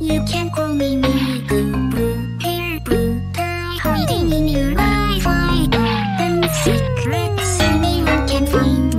You can call me Miku blue pill hiding in your secrets anyone can find.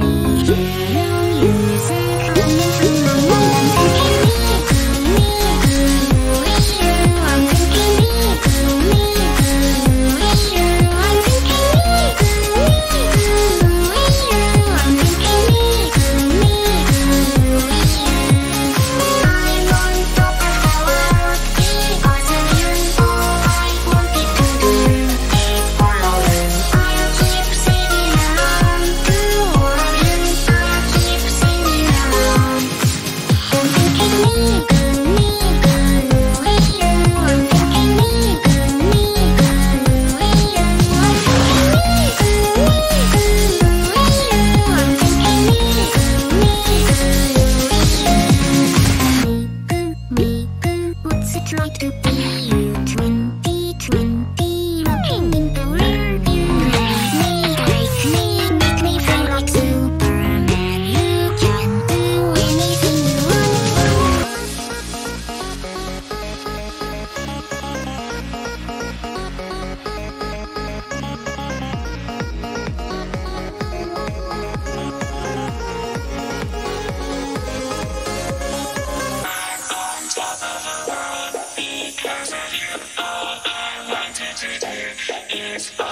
All I wanted to do is.